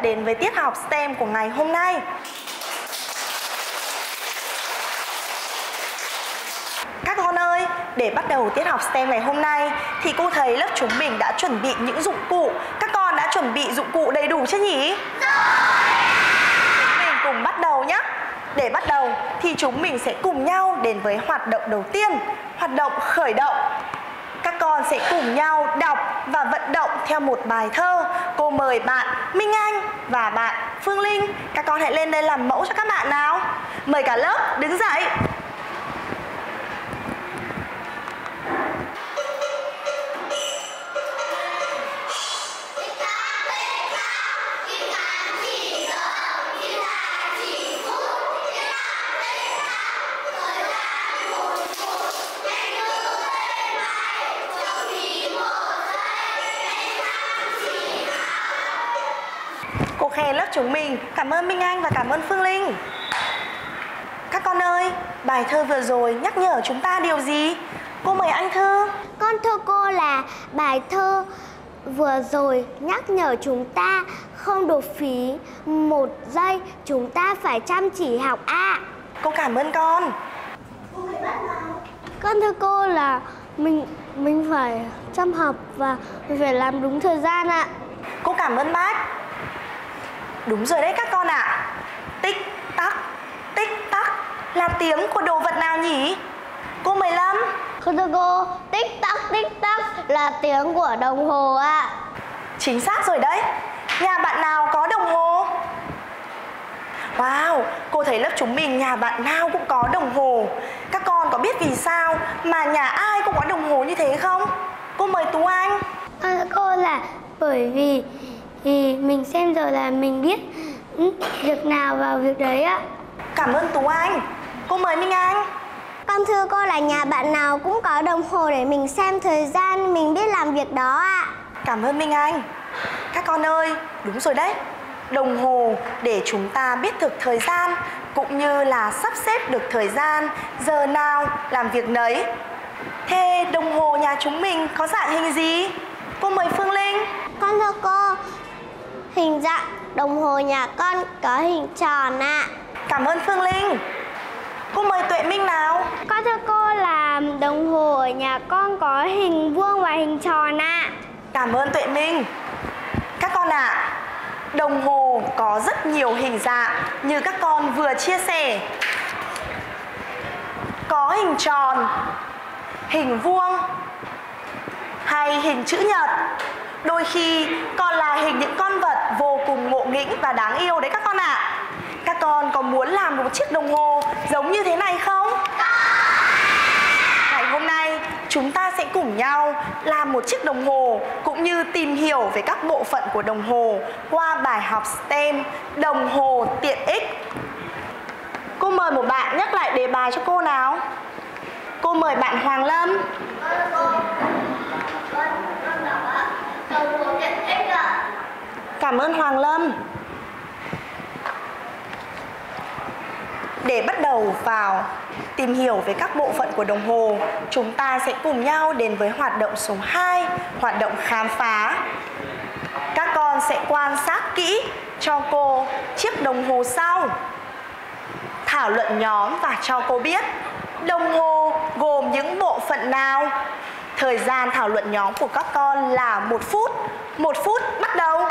đã đến với tiết học STEM của ngày hôm nay. Các con ơi, để bắt đầu tiết học STEM ngày hôm nay thì cô thấy lớp chúng mình đã chuẩn bị những dụng cụ. Các con đã chuẩn bị dụng cụ đầy đủ chưa nhỉ? Chúng mình cùng bắt đầu nhé. Để bắt đầu thì chúng mình sẽ cùng nhau đến với hoạt động đầu tiên, hoạt động khởi động. Các con sẽ cùng nhau đọc và vận động theo một bài thơ. Cô mời bạn Minh Anh và bạn Phương Linh. Các con hãy lên đây làm mẫu cho các bạn nào. Mời cả lớp đứng dậy. Khen lớp chúng mình. Cảm ơn Minh Anh và cảm ơn Phương Linh. Các con ơi, bài thơ vừa rồi nhắc nhở chúng ta điều gì? Cô mời anh Thư. Con thưa cô là bài thơ vừa rồi nhắc nhở chúng ta không đột phí một giây chúng ta phải chăm chỉ học ạ. Cô cảm ơn con. Con thưa cô là mình mình phải chăm học và mình phải làm đúng thời gian ạ. Cô cảm ơn bác. Đúng rồi đấy các con ạ. Tích tắc, tích tắc là tiếng của đồ vật nào nhỉ? Cô mời Lâm. Con thưa cô, tích tắc tích tắc là tiếng của đồng hồ ạ. Chính xác rồi đấy. Nhà bạn nào có đồng hồ? Wow, cô thấy lớp chúng mình nhà bạn nào cũng có đồng hồ. Các con có biết vì sao mà nhà ai cũng có đồng hồ như thế không? Cô mời Tú Anh. Thưa cô là bởi vì thì mình xem rồi là mình biết ừ, việc nào vào việc đấy ạ. Cảm ơn Tú Anh. Cô mời Minh Anh. Con thưa cô là nhà bạn nào cũng có đồng hồ để mình xem thời gian, mình biết làm việc đó ạ. Cảm ơn Minh Anh. Các con ơi, đúng rồi đấy. Đồng hồ để chúng ta biết được thời gian cũng như là sắp xếp được thời gian, giờ nào làm việc nấy. Thế đồng hồ nhà chúng mình có dạng hình gì? Cô mời Phương Linh. Con thưa cô, hình dạng đồng hồ nhà con có hình tròn ạ. Cảm ơn Phương Linh. Cô mời Tuệ Minh nào. Con thưa cô là đồng hồ ở nhà con có hình vuông và hình tròn ạ. Cảm ơn Tuệ Minh. Các con ạ, đồng hồ có rất nhiều hình dạng như các con vừa chia sẻ. Có hình tròn, hình vuông hay hình chữ nhật. Đôi khi còn là hình những con vật vô cùng ngộ nghĩnh và đáng yêu đấy các con ạ. Các con có muốn làm một chiếc đồng hồ giống như thế này không? Ngày hôm nay, chúng ta sẽ cùng nhau làm một chiếc đồng hồ cũng như tìm hiểu về các bộ phận của đồng hồ qua bài học STEM, đồng hồ tiện ích. Cô mời một bạn nhắc lại đề bài cho cô nào. Cô mời bạn Hoàng Lâm. Cảm ơn Hoàng Lâm. Để bắt đầu vào tìm hiểu về các bộ phận của đồng hồ, chúng ta sẽ cùng nhau đến với hoạt động số 2, hoạt động khám phá. Các con sẽ quan sát kỹ cho cô chiếc đồng hồ sau. Thảo luận nhóm và cho cô biết đồng hồ gồm những bộ phận nào. Thời gian thảo luận nhóm của các con là một phút. Một phút bắt đầu.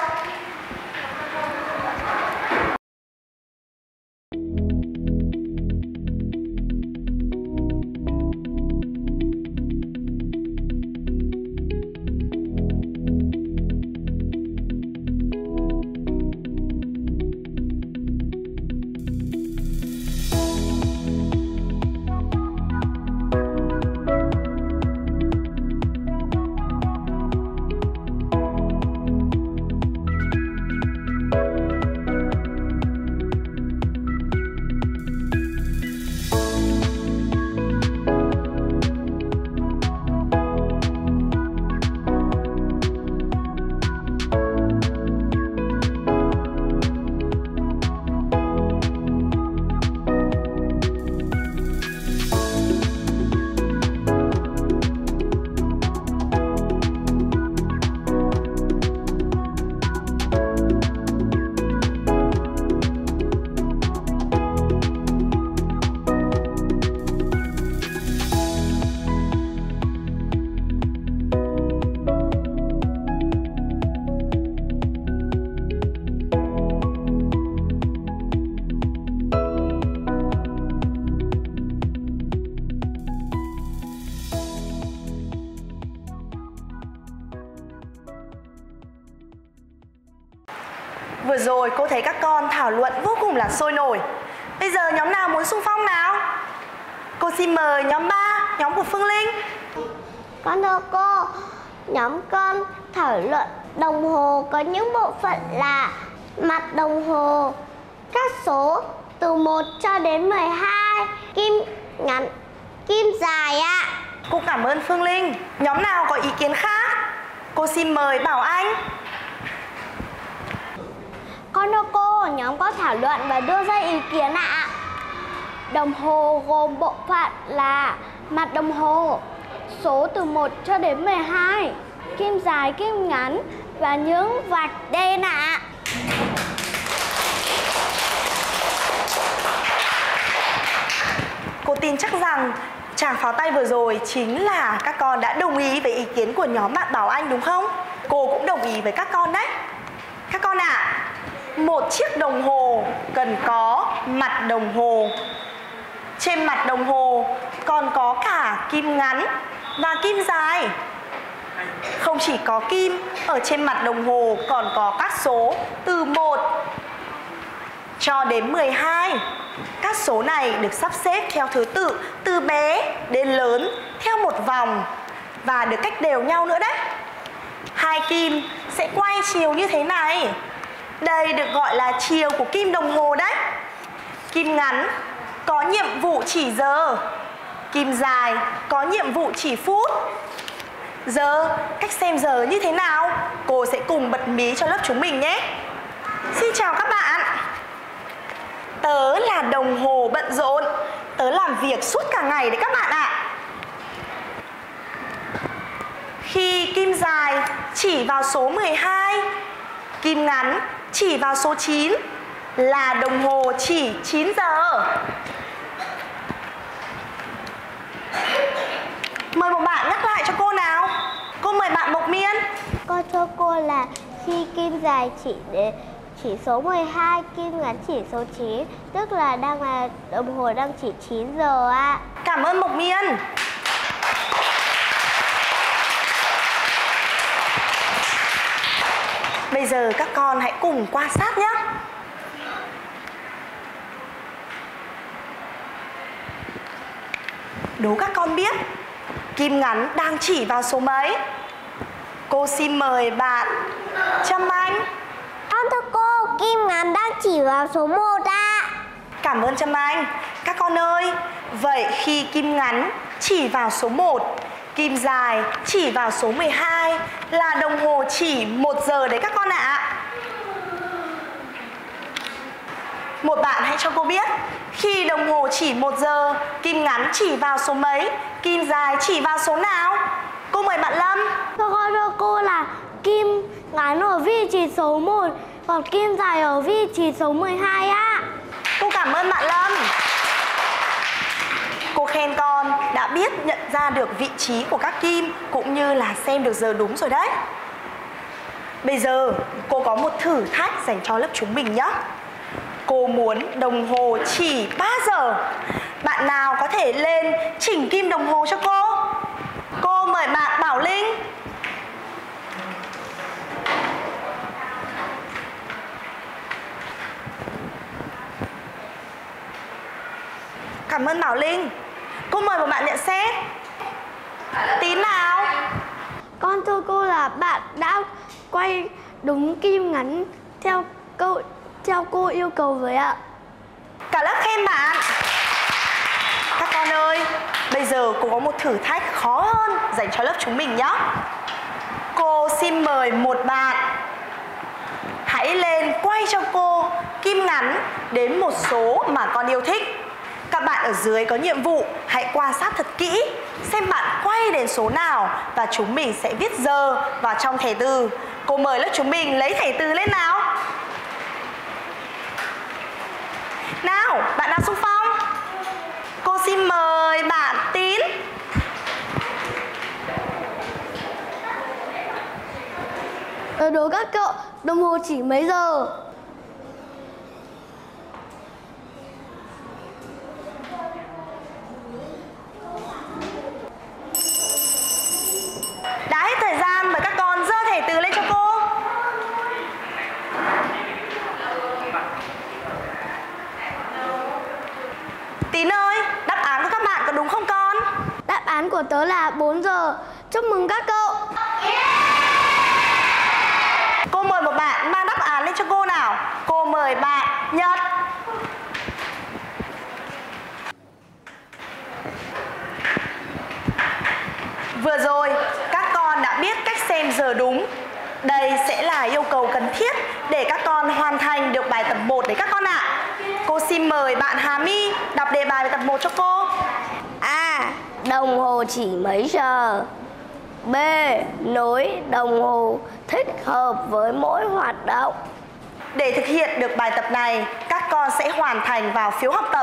Con thưa cô, nhóm con thảo luận đồng hồ có những bộ phận là mặt đồng hồ, các số từ 1 cho đến 12, kim ngắn, kim dài ạ. Cô cảm ơn Phương Linh Nhóm nào có ý kiến khác? Cô xin mời Bảo Anh Con thưa cô, nhóm có thảo luận và đưa ra ý kiến ạ. Đồng hồ gồm bộ phận là mặt đồng hồ, số từ 1 cho đến 12, kim dài, kim ngắn và những vạch đen ạ. Cô tin chắc rằng tràng pháo tay vừa rồi chính là các con đã đồng ý với ý kiến của nhóm bạn Bảo Anh đúng không? Cô cũng đồng ý với các con đấy. Các con ạ, à, một chiếc đồng hồ cần có mặt đồng hồ. Trên mặt đồng hồ còn có cả kim ngắn và kim dài. Không chỉ có kim, ở trên mặt đồng hồ còn có các số từ 1 cho đến 12. Các số này được sắp xếp theo thứ tự từ bé đến lớn theo một vòng và được cách đều nhau nữa đấy. Hai kim sẽ quay chiều như thế này. Đây được gọi là chiều của kim đồng hồ đấy. Kim ngắn có nhiệm vụ chỉ giờ. Kim dài có nhiệm vụ chỉ phút. Giờ, cách xem giờ như thế nào? Cô sẽ cùng bật mí cho lớp chúng mình nhé. Xin chào các bạn. Tớ là đồng hồ bận rộn Tớ làm việc suốt cả ngày đấy các bạn ạ Khi kim dài chỉ vào số 12 Kim ngắn chỉ vào số 9 Là đồng hồ chỉ 9 giờ Mời một bạn nhắc lại cho cô nào Cô mời bạn Mộc Miên Con cho cô là khi kim dài chỉ đến chỉ số 12, kim ngắn chỉ số 9, tức là đang là đồng hồ đang chỉ 9 giờ ạ. Cảm ơn Mộc Miên. Bây giờ các con hãy cùng quan sát nhé. Đố các con biết. Kim ngắn đang chỉ vào số mấy? Cô xin mời bạn. Trâm Anh. Con thưa cô, kim ngắn đang chỉ vào số 1 ạ. Cảm ơn Trâm Anh. Các con ơi Vậy khi kim ngắn chỉ vào số 1 Kim dài chỉ vào số 12 Là đồng hồ chỉ 1 giờ đấy các con ạ. Một bạn hãy cho cô biết Khi đồng hồ chỉ 1 giờ Kim ngắn chỉ vào số mấy? Kim dài chỉ vào số nào? Cô mời bạn Lâm. Thưa con thưa cô là kim ngắn ở vị trí số 1, còn kim dài ở vị trí số 12 ạ. Cô cảm ơn bạn Lâm. Cô khen con đã biết nhận ra được vị trí của các kim Cũng như là xem được giờ đúng rồi đấy. Bây giờ cô có một thử thách dành cho lớp chúng mình nhé Cô muốn đồng hồ chỉ 3 giờ. Bạn nào có thể lên chỉnh kim đồng hồ cho cô? Cô mời bạn Bảo Linh. Cảm ơn Bảo Linh. Cô mời một bạn nhận xét. Tín nào. Con thưa cô là bạn đã quay đúng kim ngắn theo câu theo cô yêu cầu với ạ. Cả lớp khen bạn. Các con ơi Bây giờ cô có một thử thách khó hơn Dành cho lớp chúng mình nhé Cô xin mời một bạn. Hãy lên quay cho cô Kim ngắn đến một số mà con yêu thích. Các bạn ở dưới có nhiệm vụ Hãy quan sát thật kỹ Xem bạn quay đến số nào Và chúng mình sẽ viết giờ vào trong thẻ từ. Cô mời lớp chúng mình lấy thẻ từ lên nào Nào, bạn nào xung phong? Cô xin mời bạn Tín đồ đố các cậu, đồng hồ chỉ mấy giờ? Đã hết thời gian mời các con dơ thẻ từ lên cho cô án của tớ là 4 giờ. Chúc mừng các cậu. Cô mời một bạn mang đáp án lên cho cô nào. Cô mời bạn Nhật. Vừa rồi, các con đã biết cách xem giờ đúng. Đây sẽ là yêu cầu cần thiết để các con hoàn thành được bài tập 1 đấy các con ạ. Cô xin mời bạn Hà My đọc đề bài bài tập 1 cho cô. Đồng hồ chỉ mấy giờ? B. Nối đồng hồ thích hợp với mỗi hoạt động. Để thực hiện được bài tập này, các con sẽ hoàn thành vào phiếu học tập.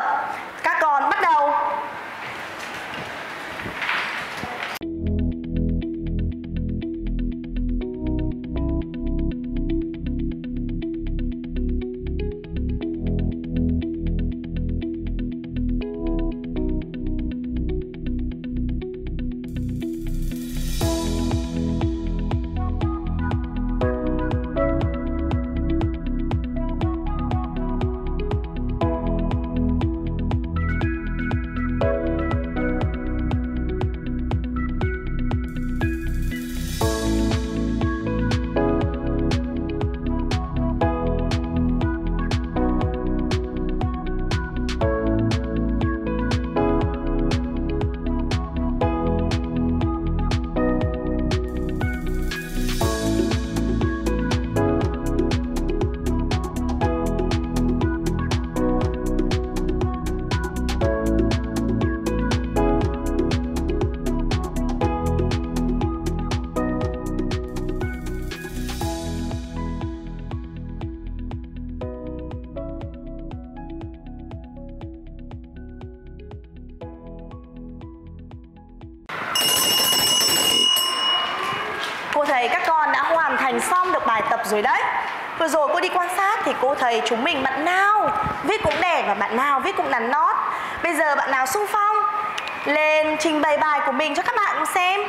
Lên trình bày bài của mình cho các bạn xem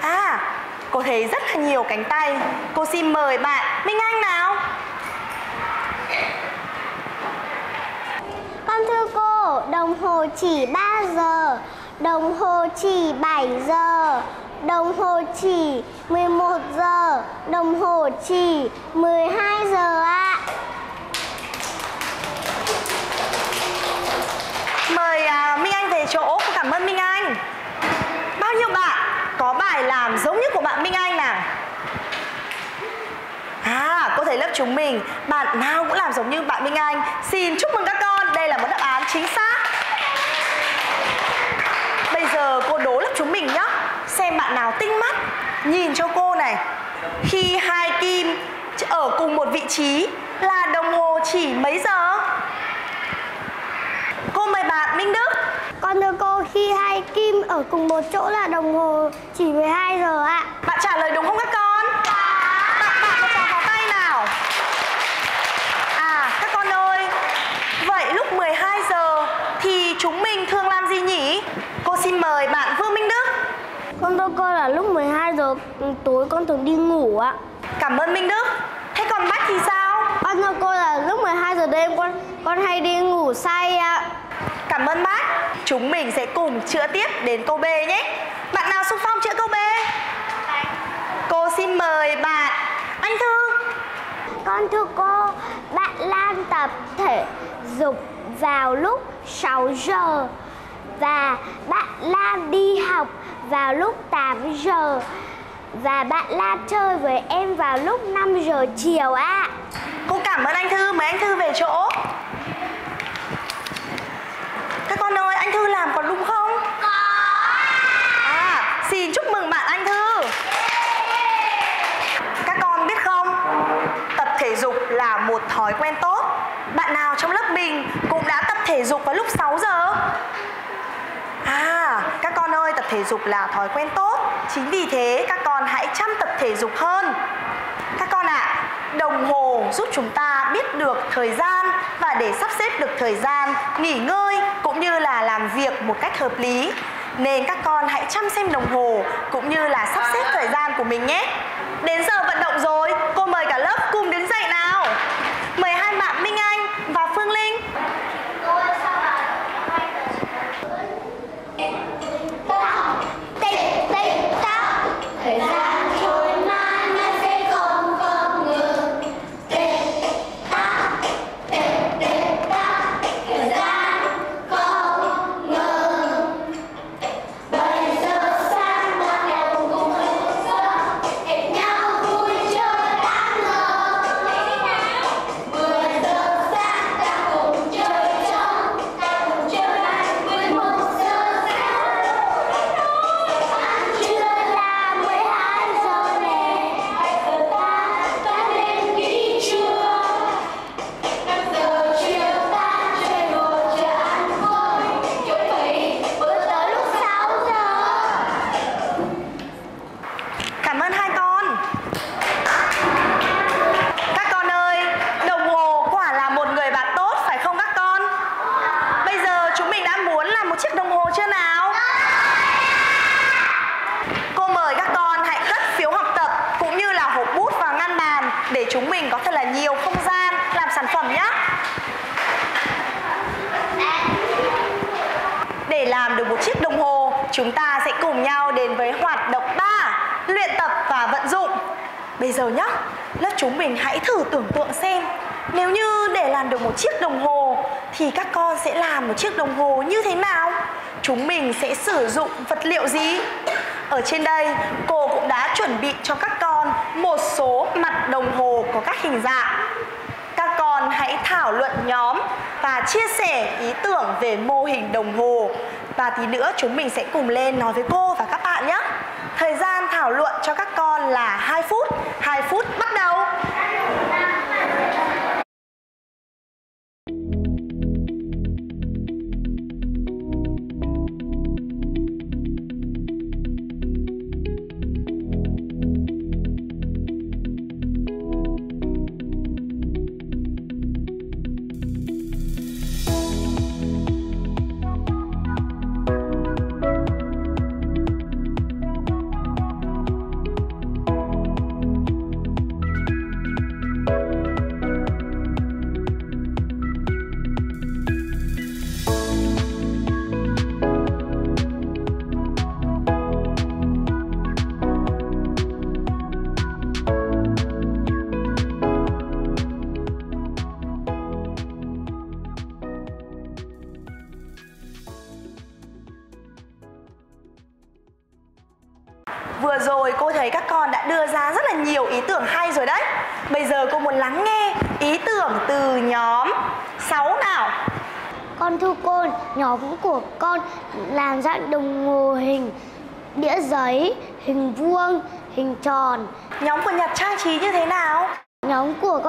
À, cô thấy rất là nhiều cánh tay Cô xin mời bạn Minh Anh nào Con thưa cô, đồng hồ chỉ 3 giờ, đồng hồ chỉ 7 giờ, đồng hồ chỉ 11 giờ, đồng hồ chỉ 12 giờ ạ. à. Cảm ơn Minh Anh. Bao nhiêu bạn có bài làm giống như của bạn Minh Anh nào? À, cô thấy lớp chúng mình Bạn nào cũng làm giống như bạn Minh Anh. Xin chúc mừng các con Đây là một đáp án chính xác. Bây giờ cô đố lớp chúng mình nhé Xem bạn nào tinh mắt Nhìn cho cô này. Khi hai kim ở cùng một vị trí Là đồng hồ chỉ mấy giờ? Cô mời bạn Minh Đức. Con thưa cô, khi hai kim ở cùng một chỗ là đồng hồ chỉ 12 giờ ạ. Bạn trả lời đúng không các con? Bạn bạn một tràng pháo tay nào À các con ơi Vậy lúc 12 giờ Thì chúng mình thường làm gì nhỉ? Cô xin mời bạn Vương Minh Đức Con thưa cô là lúc 12 giờ tối con thường đi ngủ ạ. Cảm ơn Minh Đức Thế còn Bách thì sao? Con thưa cô là lúc 12 giờ đêm con con hay đi ngủ say ạ. Cảm ơn Chúng mình sẽ cùng chữa tiếp đến câu B nhé. Bạn nào xung phong chữa câu B? Cô xin mời bạn. Anh Thư. Con thưa cô, bạn Lan tập thể dục vào lúc 6 giờ và bạn Lan đi học vào lúc 8 giờ và bạn Lan chơi với em vào lúc 5 giờ chiều ạ. Cô cảm ơn anh Thư, mời anh Thư về chỗ Các con ơi, anh Thư làm có đúng không? Có. À, xin chúc mừng bạn anh Thư. Các con biết không, tập thể dục là một thói quen tốt. Bạn nào trong lớp mình cũng đã tập thể dục vào lúc 6 giờ? À, các con ơi, tập thể dục là thói quen tốt. Chính vì thế các con hãy chăm tập thể dục hơn đồng hồ giúp chúng ta biết được thời gian và để sắp xếp được thời gian nghỉ ngơi cũng như là làm việc một cách hợp lý. Nên các con hãy chăm xem đồng hồ cũng như là sắp xếp thời gian của mình nhé. Đến giờ vận động rồi, cô mời cả lớp cùng đứng dậy giờ nhé, lớp chúng mình hãy thử tưởng tượng xem nếu như để làm được một chiếc đồng hồ thì các con sẽ làm một chiếc đồng hồ như thế nào? Chúng mình sẽ sử dụng vật liệu gì? Ở trên đây, cô cũng đã chuẩn bị cho các con một số mặt đồng hồ có các hình dạng. Các con hãy thảo luận nhóm và chia sẻ ý tưởng về mô hình đồng hồ. Và tí nữa chúng mình sẽ cùng lên nói với cô và. Thời thảo luận cho các con là 2 phút. 2 phút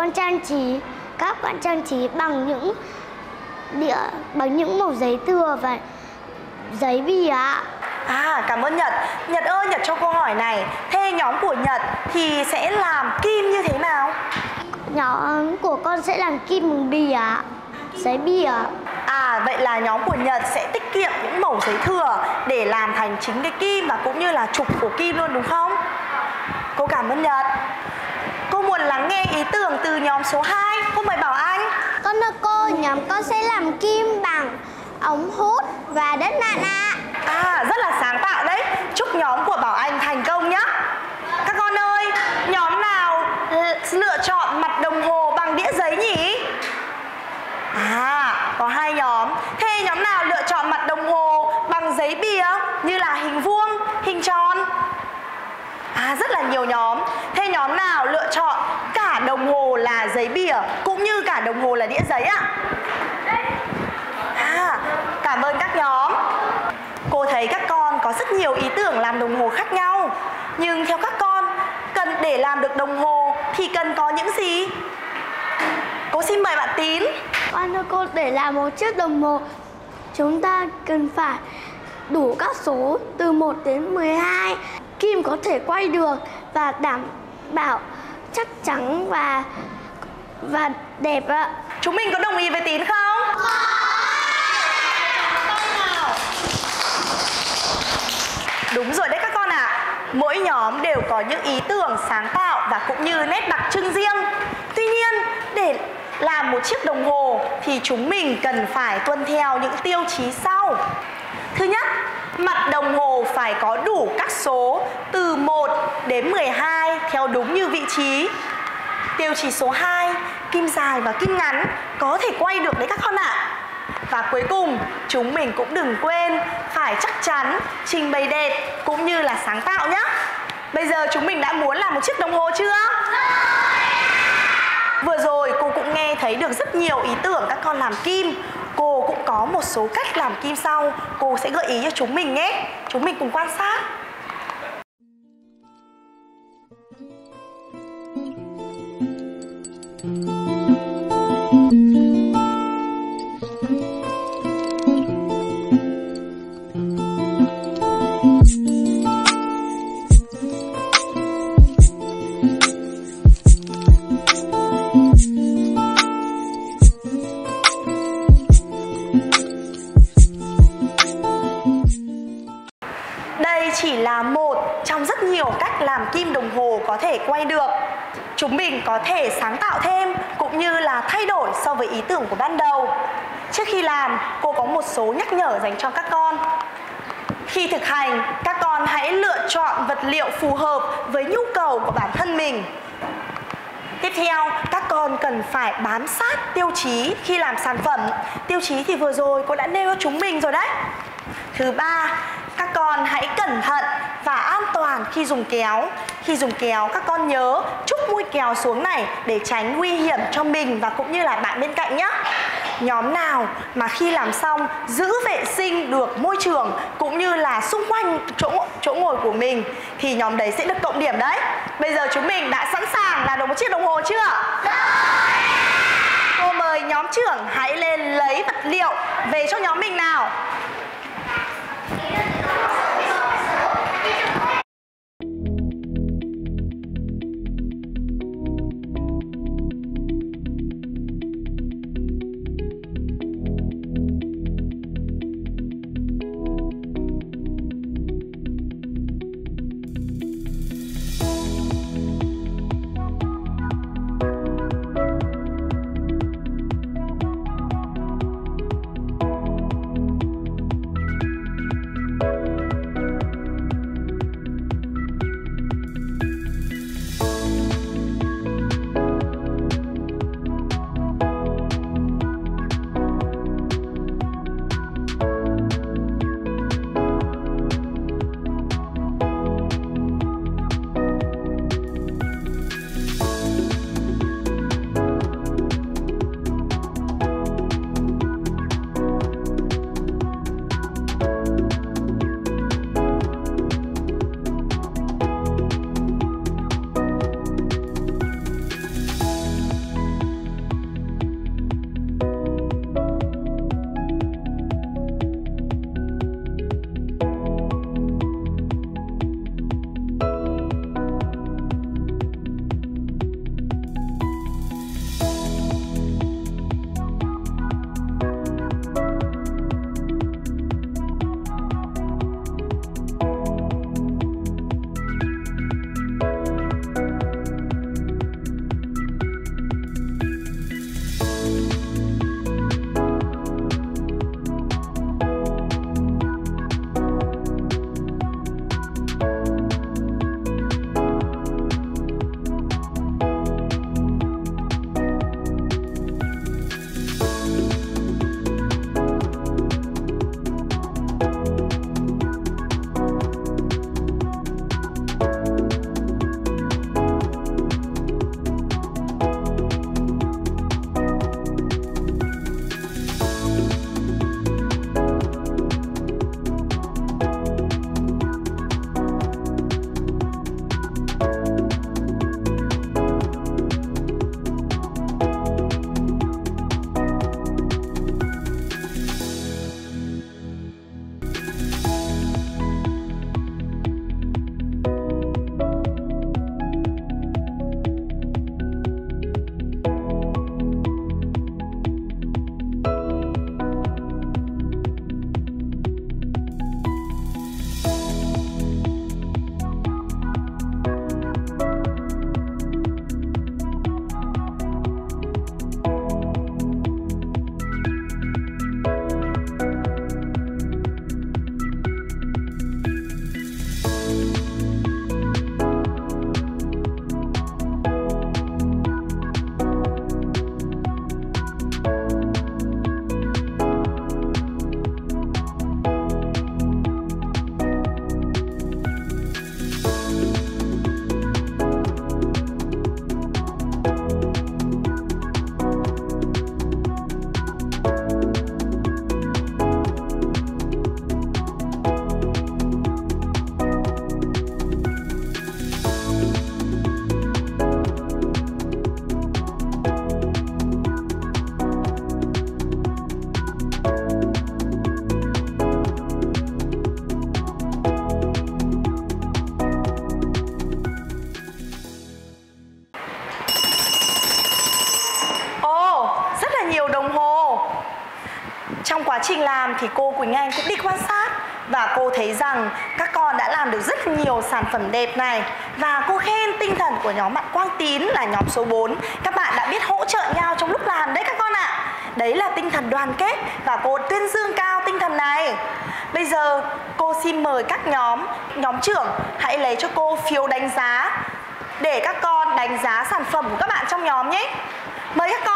con trang trí, các bạn trang trí bằng những đĩa bằng những màu giấy thừa và giấy bìa ạ. À cảm ơn Nhật Nhật ơi Nhật cho câu hỏi này Thế nhóm của Nhật thì sẽ làm kim như thế nào? Nhóm của con sẽ làm kim bằng bìa, giấy bìa. À vậy là nhóm của Nhật sẽ tiết kiệm những mẩu giấy thừa Để làm thành chính cái kim và cũng như là trục của kim luôn đúng không? Cô cảm ơn Nhật lắng nghe ý tưởng từ nhóm số 2 Cô mời Bảo Anh. Con thưa cô, nhóm con sẽ làm kim bằng ống hút và đất nặn ạ. À rất là sáng tạo đấy. Chúc nhóm của Bảo Anh thành công nhé Các con ơi Nhóm nào lựa chọn mặt đồng hồ bằng đĩa giấy nhỉ À có hai nhóm Thế nhóm nào lựa chọn mặt đồng hồ bằng giấy bìa Như là hình vuông, hình tròn rất là nhiều nhóm. Thế nhóm nào lựa chọn cả đồng hồ là giấy bìa Cũng như cả đồng hồ là đĩa giấy ạ? À cảm ơn các nhóm. Cô thấy các con có rất nhiều ý tưởng làm đồng hồ khác nhau. Nhưng theo các con Cần để làm được đồng hồ Thì cần có những gì? Cô xin mời bạn Tín. Con thưa cô, để làm một chiếc đồng hồ, chúng ta cần phải đủ các số từ 1 đến 12. Kim có thể quay được và đảm bảo chắc chắn và và đẹp ạ. Chúng mình có đồng ý với Tín không? Đúng rồi đấy các con ạ Mỗi nhóm đều có những ý tưởng sáng tạo và cũng như nét đặc trưng riêng Tuy nhiên để làm một chiếc đồng hồ thì chúng mình cần phải tuân theo những tiêu chí sau Thứ nhất, mặt đồng hồ phải có đủ các số từ 1 đến 12 theo đúng như vị trí Tiêu chí số 2, kim dài và kim ngắn có thể quay được đấy các con ạ. Và cuối cùng, chúng mình cũng đừng quên phải chắc chắn, trình bày đẹp cũng như là sáng tạo nhé. Bây giờ chúng mình đã muốn làm một chiếc đồng hồ chưa? Vừa rồi cô cũng nghe thấy được rất nhiều ý tưởng các con làm kim Cô cũng có một số cách làm kim sau. Cô sẽ gợi ý cho chúng mình nhé. Chúng mình cùng quan sát. Có thể sáng tạo thêm cũng như là thay đổi so với ý tưởng của ban đầu. Trước khi làm, cô có một số nhắc nhở dành cho các con. Khi thực hành, các con hãy lựa chọn vật liệu phù hợp với nhu cầu của bản thân mình. Tiếp theo, các con cần phải bám sát tiêu chí khi làm sản phẩm. Tiêu chí thì vừa rồi cô đã nêu cho chúng mình rồi đấy. Thứ ba, các con hãy cẩn thận và an toàn khi dùng kéo. Khi dùng kéo, các con nhớ chút mũi kéo xuống này để tránh nguy hiểm cho mình và cũng như là bạn bên cạnh nhé. Nhóm nào mà khi làm xong, giữ vệ sinh được môi trường cũng như là xung quanh chỗ chỗ ngồi của mình thì nhóm đấy sẽ được cộng điểm đấy. Bây giờ chúng mình đã sẵn sàng là đồng một chiếc đồng hồ chưa? Dạ. Cô mời nhóm trưởng hãy lên lấy vật liệu về cho nhóm mình nào. Quỳnh Anh cũng đi quan sát và cô thấy rằng các con đã làm được rất nhiều sản phẩm đẹp này và cô khen tinh thần của nhóm bạn Quang Tín là nhóm số 4 các bạn đã biết hỗ trợ nhau trong lúc làm đấy các con ạ đấy là tinh thần đoàn kết và cô tuyên dương cao tinh thần này Bây giờ cô xin mời các nhóm, nhóm trưởng hãy lấy cho cô phiếu đánh giá để các con đánh giá sản phẩm của các bạn trong nhóm nhé. Mời các con.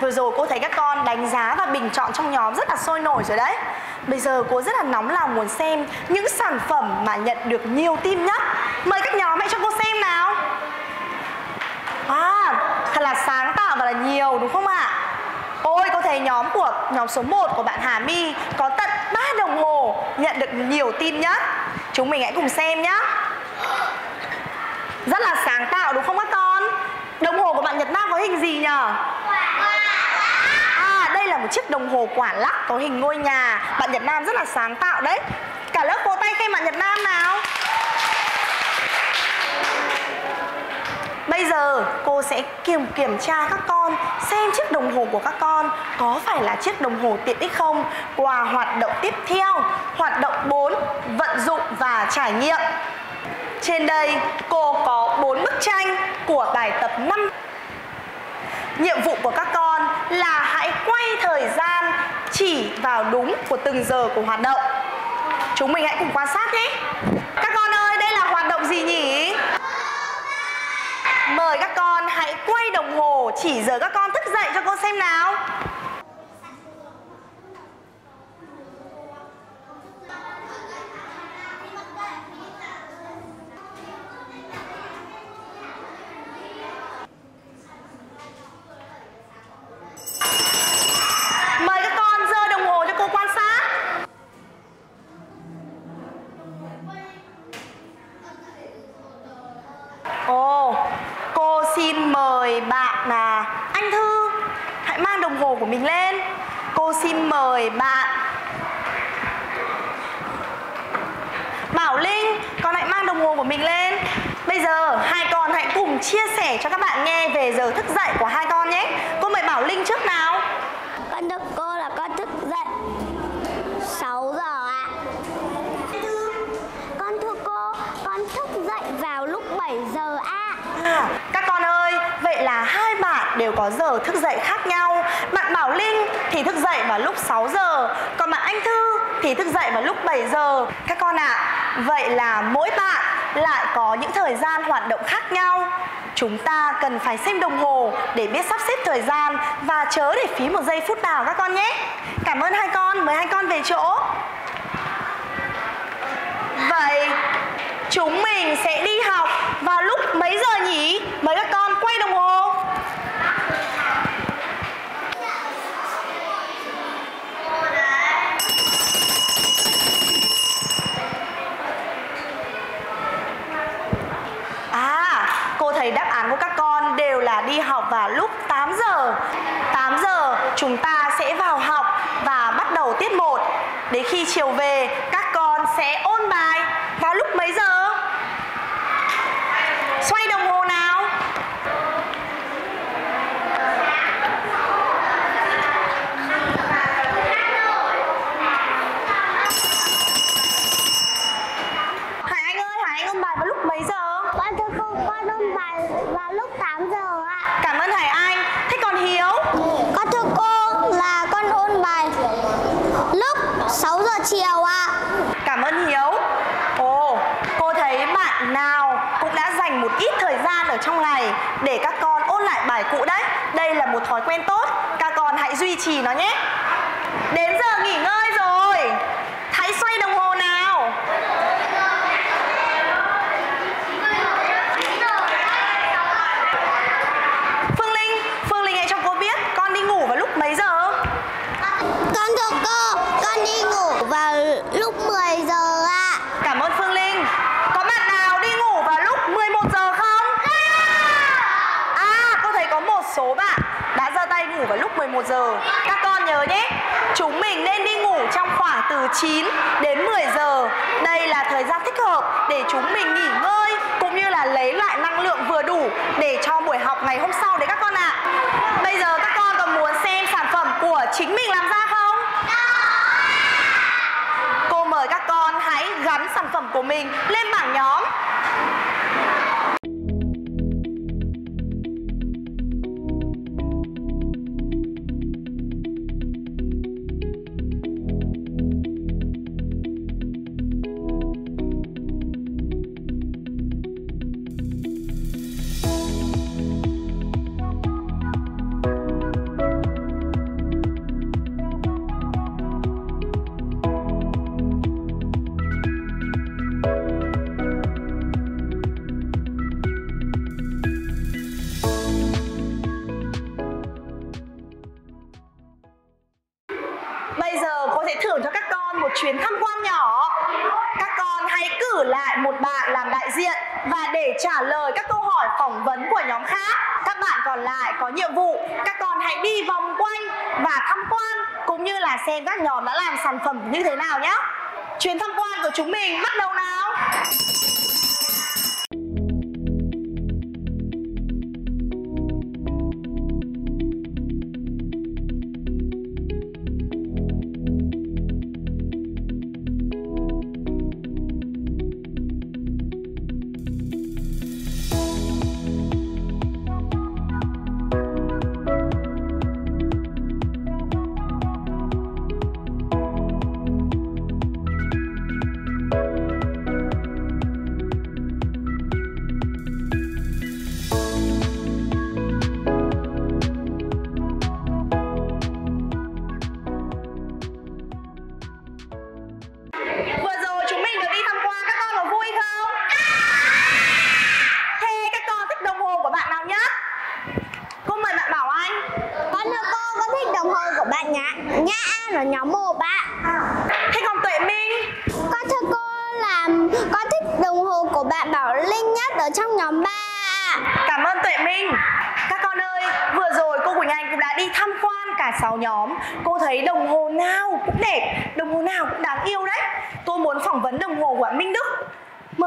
Vừa rồi cô thấy các con đánh giá và bình chọn trong nhóm rất là sôi nổi rồi đấy Bây giờ cô rất là nóng lòng muốn xem những sản phẩm mà nhận được nhiều tim nhất Mời các nhóm hãy cho cô xem nào À, thật là sáng tạo và là nhiều đúng không ạ? Ôi, cô thấy nhóm của nhóm số 1 của bạn Hà My có tận 3 đồng hồ nhận được nhiều tim nhất Chúng mình hãy cùng xem nhé Rất là sáng tạo đúng không các con? Đồng hồ của bạn Nhật Nam có hình gì nhở? Một chiếc đồng hồ quả lắc có hình ngôi nhà. Bạn Nhật Nam rất là sáng tạo đấy. Cả lớp vỗ tay khen bạn Nhật Nam nào. Bây giờ cô sẽ kiểm kiểm tra các con, xem chiếc đồng hồ của các con có phải là chiếc đồng hồ tiện ích không qua hoạt động tiếp theo, Hoạt động 4 vận dụng và trải nghiệm. Trên đây, cô có 4 bức tranh của bài tập 5 Nhiệm vụ của các con là hãy quay thời gian chỉ vào đúng của từng giờ của hoạt động. Chúng mình hãy cùng quan sát nhé. Các con ơi, đây là hoạt động gì nhỉ? Mời các con hãy quay đồng hồ chỉ giờ các con thức dậy cho cô xem nào Mời các con giơ đồng hồ cho cô quan sát Ồ, cô xin mời bạn là anh Thư Hãy mang đồng hồ của mình lên Cô xin mời bạn Bảo Linh, con hãy mang đồng hồ của mình lên Bây giờ hai con hãy cùng chia sẻ cho các bạn nghe về giờ thức dậy của hai con nhé Cô mời Bảo Linh Linh trước nào Con thưa cô là con thức dậy 6 giờ ạ Con thưa cô, con thức dậy vào lúc 7 giờ ạ À, các con ơi, vậy là hai bạn đều có giờ thức dậy khác nhau. Bạn Bảo Linh thì thức dậy vào lúc 6 giờ, còn bạn Anh Thư thì thức dậy vào lúc 7 giờ. Các con ạ, vậy là mỗi bạn lại có những thời gian hoạt động khác nhau. Chúng ta cần phải xem đồng hồ để biết sắp xếp thời gian và chớ để phí một giây phút nào các con nhé. Cảm ơn hai con, mời hai con về chỗ. Vậy chúng mình sẽ đi học vào lúc mấy giờ nhỉ? Mời các con quay đồng hồ. À, cô thấy đáp án của các con đều là đi học vào lúc 8 giờ. 8 giờ chúng ta sẽ vào học và bắt đầu tiết 1. Đến khi chiều về, các con sẽ ôn bài vào lúc mấy giờ? Xoay đồng hồ nào. Hải Anh ơi, Hải Anh ôn bài vào lúc mấy giờ? Con thưa cô, con ôn bài vào lúc 8 giờ ạ Cảm ơn Hải Anh. Thế còn Hiếu? Con thưa cô là con ôn bài lúc 6 giờ chiều ạ Cảm ơn Hiếu. Ồ, cô thấy bạn nào cũng đã dành một ít thời gian ở trong ngày để các con ôn lại bài cũ đấy. Đây là một thói quen tốt, các con hãy duy trì nó nhé. Đến giờ nghỉ ngơi rồi. Hãy xoay đồng hồ nào. Phương Linh, Phương Linh hãy cho cô biết con đi ngủ vào lúc mấy giờ? Con thưa cô, con đi ngủ vào lúc 10 giờ ạ Cảm ơn Phương Linh. Có bạn nào đi ngủ vào lúc 11 giờ không? À, cô thấy có một số bạn đã giơ tay ngủ vào lúc 11 giờ. Các con nhớ nhé, chúng mình nên đi ngủ trong khoảng từ 9 đến 10 giờ. Đây là thời gian thích hợp để chúng mình nghỉ ngơi cũng như là lấy lại năng lượng vừa đủ để cho buổi học ngày hôm sau đấy các con ạ. Bây giờ các con còn muốn xem sản phẩm của chính mình làm ra không? Cô mời các con hãy gắn sản phẩm của mình lên bảng nhóm.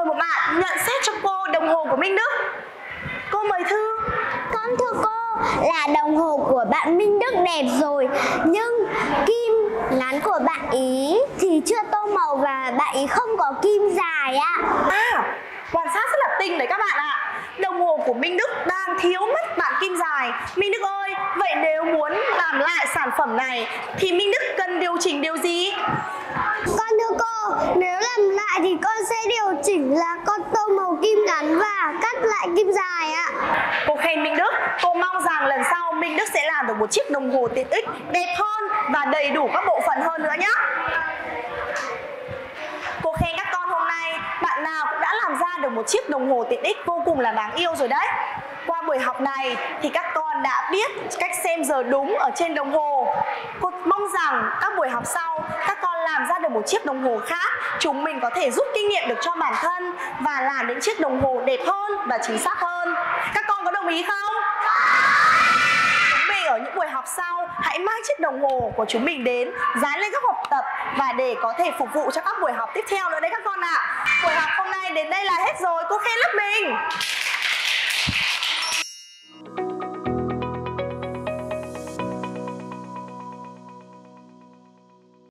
Một bạn nhận xét cho cô đồng hồ của Minh Đức. Cô mời Thư. Con thưa cô, là đồng hồ của bạn Minh Đức đẹp rồi Nhưng kim ngắn của bạn ý thì chưa tô màu và bạn ý không có kim dài ạ À, quan sát rất là tinh đấy các bạn ạ Đồng hồ của Minh Đức đang thiếu mất bạn kim dài Minh Đức ơi, vậy nếu muốn làm lại sản phẩm này Thì Minh Đức cần điều chỉnh điều gì? Con thưa cô, nếu làm lại thì con sẽ điều chỉnh là con tô màu kim ngắn và cắt lại kim dài ạ Cô khen Minh Đức, cô mong rằng lần sau Minh Đức sẽ làm được một chiếc đồng hồ tiện ích đẹp hơn và đầy đủ các bộ phận hơn nữa nhé bạn nào cũng đã làm ra được một chiếc đồng hồ tiện ích vô cùng là đáng yêu rồi đấy. Qua buổi học này thì các con đã biết cách xem giờ đúng ở trên đồng hồ. Cô mong rằng các buổi học sau, các con làm ra được một chiếc đồng hồ khác, chúng mình có thể rút kinh nghiệm được cho bản thân và làm những chiếc đồng hồ đẹp hơn và chính xác hơn. Các con có đồng ý không? Ở những buổi học sau, hãy mang chiếc đồng hồ của chúng mình đến, dán lên các học tập và để có thể phục vụ cho các buổi học tiếp theo nữa đấy các con ạ. Buổi học hôm nay đến đây là hết rồi. Cô khen lớp mình.